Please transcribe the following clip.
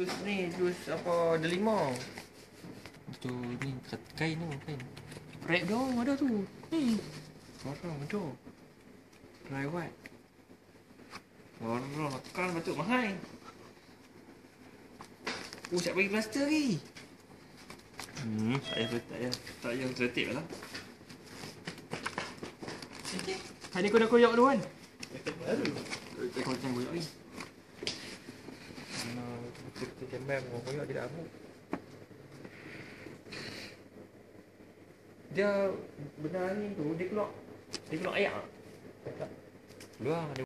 jus ni, jus apa delima. Tu ni kat kain tu kain. Rap dong ada tu. Ni. Orang tu. White. Orang makan betul mahal. Oh, siap bagi plaster lagi. Hmm, tak payah, tak payah, tak payah tertib lah. Hari ni kau dah koyak tu kan? Baru. Kau jangan koyak ni. Mana kita jambang kau koyak tidak apa. Dia benar ni tu, dia keluar. Dia keluar air. Keluar. Dia